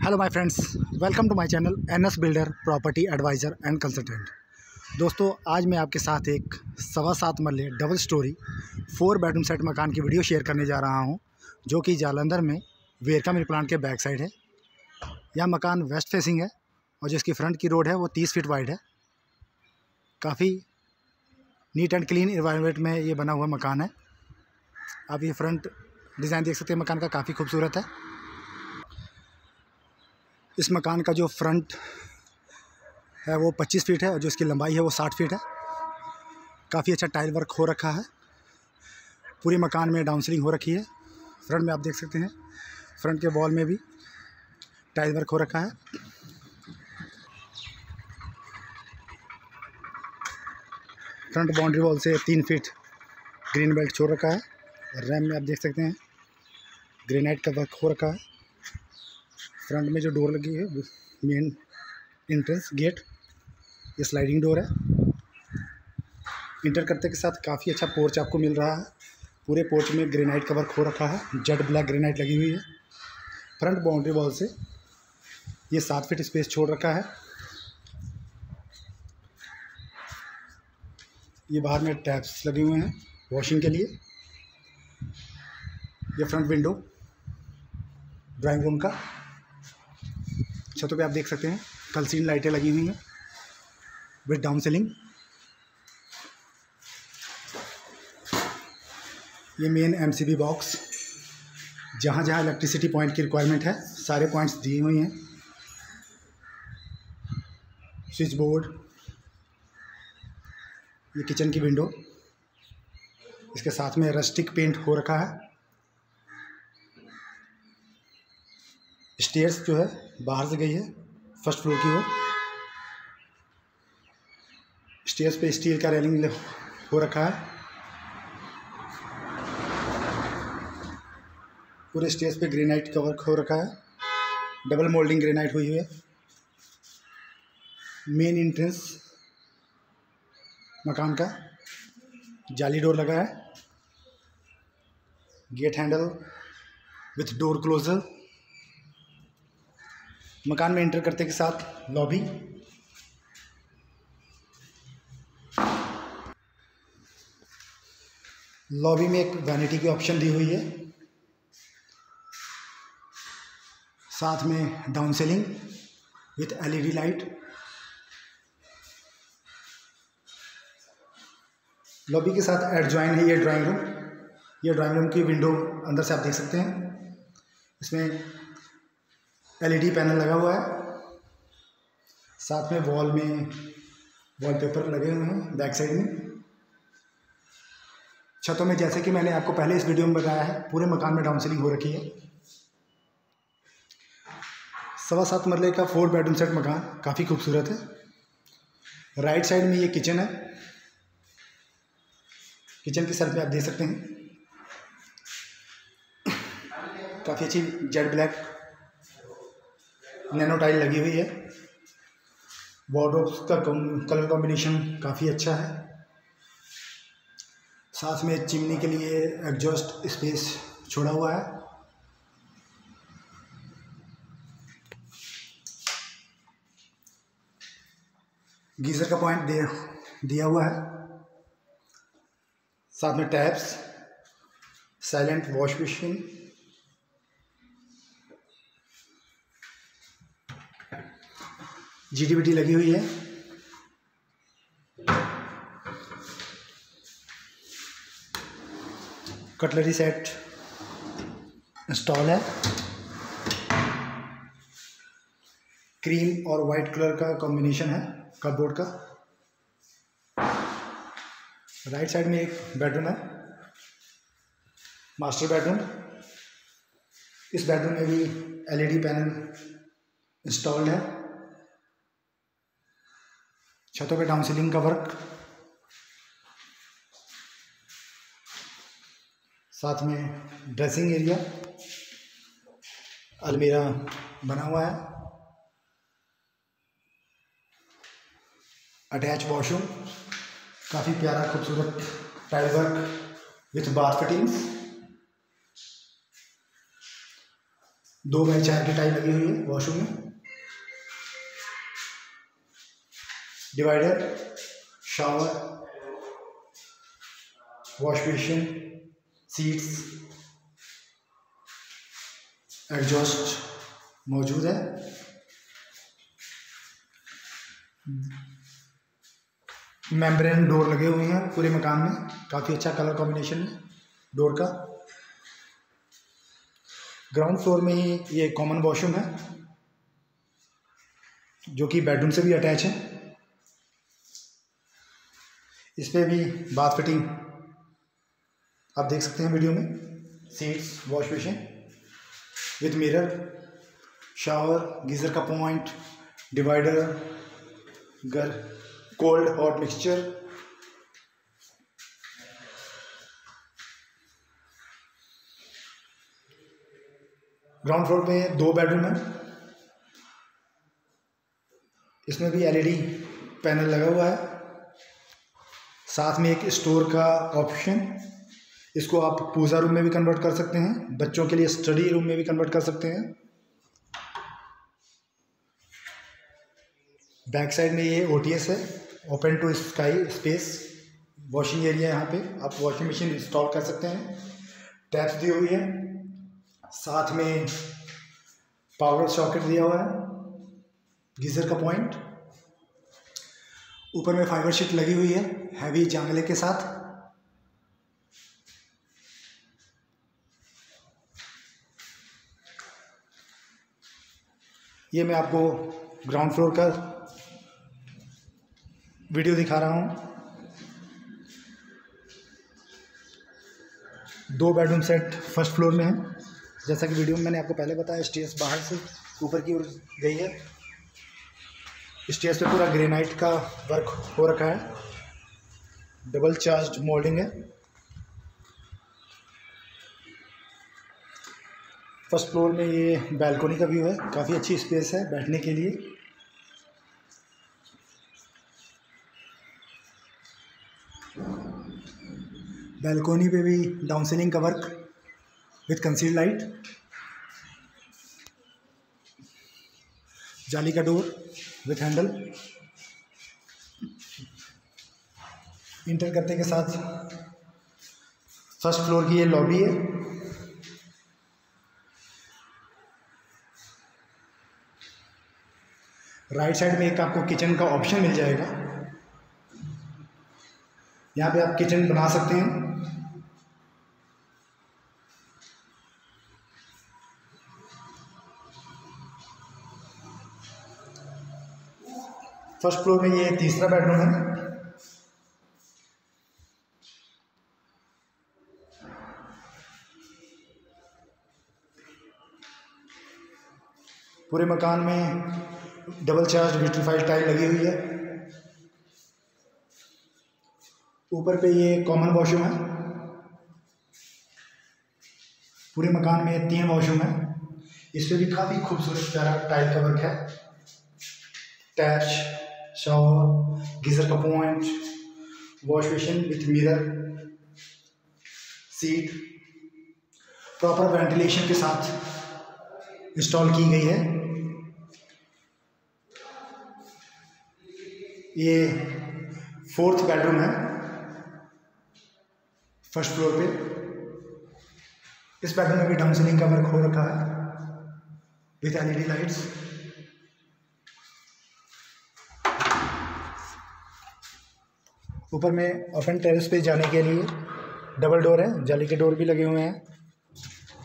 Hello my friends welcome to my channel N S builder property advisor and consultant दोस्तों, आज मैं आपके साथ एक सवा सात मरले double story four bedroom set मकान की वीडियो शेयर करने जा रहा हूँ, जो कि जालंधर में वेरका मिल प्लांट के बैक साइड है। यह मकान वेस्ट फेसिंग है और जिसकी फ्रंट की रोड है, वो तीस फीट वाइड है। काफ़ी नीट एंड क्लीन इन्वायरमेंट में ये बना हुआ मकान है। आप ये फ्रंट डिज़ाइन देख सकते हैं, मकान का काफ़ी खूबसूरत है। इस मकान का जो फ्रंट है वो 25 फीट है और जो इसकी लंबाई है वो 60 फीट है। काफ़ी अच्छा टाइल वर्क हो रखा है। पूरे मकान में डाउनसलिंग हो रखी है। फ्रंट में आप देख सकते हैं। फ्रंट के वॉल में भी टाइल वर्क हो रखा है। फ्रंट बाउंड्री वॉल से तीन फीट ग्रीन बेल्ट छोड़ रखा है। रैम में आप देख सकते हैं। ग्रेनाइट का वर्क हो रखा है। फ्रंट में जो डोर लगी है मेन इंट्रेंस गेट ये स्लाइडिंग डोर है। इंटर करते के साथ काफ़ी अच्छा पोर्च आपको मिल रहा है। पूरे पोर्च में ग्रेनाइट कवर खो रखा है। जेड ब्लैक ग्रेनाइट लगी हुई है। फ्रंट बाउंड्री वॉल से ये सात फीट स्पेस छोड़ रखा है। ये बाहर में टैप्स लगे हुए हैं वॉशिंग के लिए। ये फ्रंट विंडो ड्राइंग रूम का। छतों पे आप देख सकते हैं, कल सीन लाइटें लगी हुई हैं विद डाउन सीलिंग ये मेन एमसीबी बॉक्स जहाँ जहाँ इलेक्ट्रिसिटी पॉइंट की रिक्वायरमेंट है, सारे पॉइंट्स दिए हुए हैं. स्विच बोर्ड ये किचन की विंडो इसके साथ में रस्टिक पेंट हो रखा है. स्टेयर्स जो है बाहर से गई है फ़र्स्ट फ्लोर की ओर। स्टेयर्स पे स्टील का रेलिंग हो रखा है। पूरे स्टेज पे ग्रेनाइट का वर्क हो रखा है। डबल मोल्डिंग ग्रेनाइट हुई है। मेन इंट्रेंस मकान का, जाली डोर लगा है। Gate handle with door closer मकान में एंटर करते के साथ लॉबी लॉबी में एक वैनिटी की ऑप्शन दी हुई है। साथ में down ceiling with LED light lobby के साथ एडजॉइन है ये ड्राइंग रूम ये ड्राइंग रूम की विंडो अंदर से आप देख सकते हैं। इसमें एलईडी पैनल लगा हुआ है। साथ में वॉल में वॉलपेपर लगे हुए हैं, बैक साइड में। छतों में जैसे कि मैंने आपको पहले इस वीडियो में बताया है, पूरे मकान में डाउन हो रखी है। सवा सात मरले का फोर बेडरूम सेट मकान, काफ़ी खूबसूरत है। राइट साइड में ये किचन है। किचन की सर पे आप देख सकते हैं। काफ़ी अच्छी जेड ब्लैक नैनो टाइल लगी हुई है। वॉर्ड्रोब्स का कलर कॉम्बिनेशन काफ़ी अच्छा है। साथ में चिमनी के लिए एग्जॉस्ट स्पेस छोड़ा हुआ है। गीज़र का पॉइंट दे दिया हुआ है। साथ में टैप्स साइलेंट वॉश मशीन जी लगी हुई है। कटलरी सेट इंस्टॉल है। क्रीम और वाइट कलर का कॉम्बिनेशन है कपबोर्ड का। राइट साइड में एक बेडरूम है मास्टर बेडरूम इस बेडरूम में भी एलईडी पैनल इंस्टॉल्ड है। छतों पे डाउन सीलिंग का वर्क। साथ में ड्रेसिंग एरिया। अलमीरा बना हुआ है। Attach washroom. काफ़ी प्यारा, खूबसूरत tile work with bath fittings दो बाई चार की टाइल लगी हुई है वॉशरूम में। Divider shower wash basin seats exhaust मौजूद है। मेम्ब्रेन डोर लगे हुए हैं पूरे मकान में। काफ़ी अच्छा कलर कॉम्बिनेशन है डोर का। ग्राउंड फ्लोर में ही ये कॉमन वॉशरूम है, जो कि बेडरूम से भी अटैच है। इस पर भी बाथ फिटिंग आप देख सकते हैं वीडियो में। Seats wash basin with mirror shower geyser का पॉइंट डिवाइडर घर cold hot mixture ground floor पे दो बेडरूम है। इसमें भी एलईडी पैनल लगा हुआ है। साथ में एक स्टोर का ऑप्शन, इसको आप पूजा रूम में भी कन्वर्ट कर सकते हैं, बच्चों के लिए स्टडी रूम में भी कन्वर्ट कर सकते हैं। बैक साइड में ये ओटीएस है open to sky space washing area यहाँ पे, आप वॉशिंग मशीन इंस्टॉल कर सकते हैं। टैप्स दी हुई है, साथ में पावर सॉकेट दिया हुआ है, गीज़र का पॉइंट ऊपर में फाइबर शीट लगी हुई है हैवी जांगले के साथ। ये मैं आपको ग्राउंड फ्लोर का वीडियो दिखा रहा हूँ। दो बेडरूम सेट फ़र्स्ट फ्लोर में है। जैसा कि वीडियो में मैंने आपको पहले बताया स्टेज बाहर से ऊपर की ओर गई है। स्टेज पे पूरा ग्रेनाइट का वर्क हो रखा है। डबल चार्ज मोल्डिंग है। फ़र्स्ट फ्लोर में ये बैल्कोनी का व्यू है। काफ़ी अच्छी स्पेस है बैठने के लिए। बैल्कोनी पे भी डाउन सीलिंग का वर्क विथ कंसील लाइट जाली का डोर विथ हैंडल। इंटर करने के साथ फ़र्स्ट फ्लोर की ये लॉबी है। राइट साइड में एक आपको किचन का ऑप्शन मिल जाएगा। यहाँ पे आप किचन बना सकते हैं। फ़र्स्ट फ्लोर में ये तीसरा बेडरूम है। पूरे मकान में डबल चार्ज विट्रीफाइड टाइल लगी हुई है। ऊपर पे ये कॉमन वॉशरूम है। पूरे मकान में तीन वॉशरूम है। इस पर भी काफ़ी खूबसूरत प्यारा टाइल का वर्क है। टैच shower, geyser का point, wash basin with mirror, seat proper ventilation के साथ इंस्टॉल की गई है। ये फोर्थ बेडरूम है फ़र्स्ट फ्लोर पे। इस बेडरूम में भी डाउन सीलिंग का वर्क हो रखा है विथ एलईडी लाइट्स ऊपर में ओपन टेरेस पे जाने के लिए डबल डोर है, जाली के डोर भी लगे हुए हैं।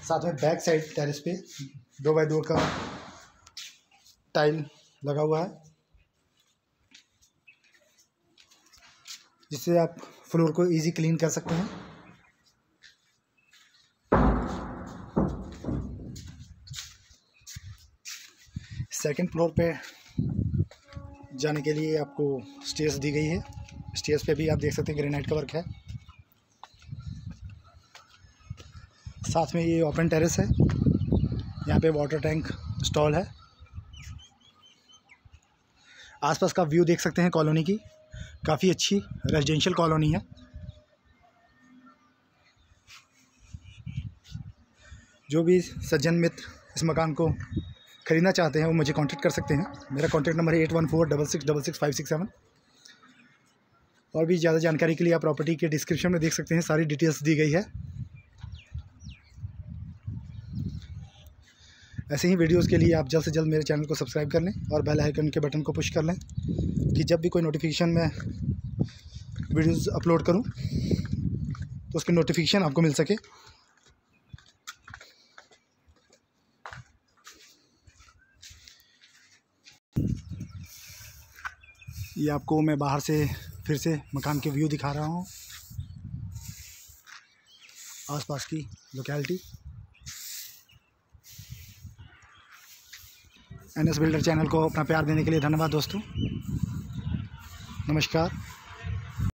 साथ में बैक साइड टेरेस पे दो बाई दो का टाइल लगा हुआ है। जिससे आप फ्लोर को इजी क्लीन कर सकते हैं। सेकंड फ्लोर पे जाने के लिए आपको स्टेज दी गई है। स्टेज पे भी आप देख सकते हैं ग्रेनाइट का वर्क है। साथ में ये ओपन टेरेस है। यहाँ पे वाटर टैंक स्टॉल है। आसपास का व्यू देख सकते हैं कॉलोनी की। काफ़ी अच्छी रेजिडेंशियल कॉलोनी है। जो भी सज्जन मित्र इस मकान को ख़रीदना चाहते हैं, वो मुझे कांटेक्ट कर सकते हैं। मेरा कांटेक्ट नंबर है eight one four double six double six five six seven और भी ज़्यादा जानकारी के लिए आप प्रॉपर्टी के डिस्क्रिप्शन में देख सकते हैं, सारी डिटेल्स दी गई है। ऐसे ही वीडियोस के लिए आप जल्द से जल्द मेरे चैनल को सब्सक्राइब कर लें और बेल आइकन के बटन को पुश कर लें कि जब भी कोई नोटिफिकेशन मैं वीडियोस अपलोड करूँ तो उसकी नोटिफिकेशन आपको मिल सके। ये आपको मैं बाहर से फिर से मकान के व्यू दिखा रहा हूँ। आसपास की locality N S builder channel को अपना प्यार देने के लिए धन्यवाद दोस्तों। नमस्कार।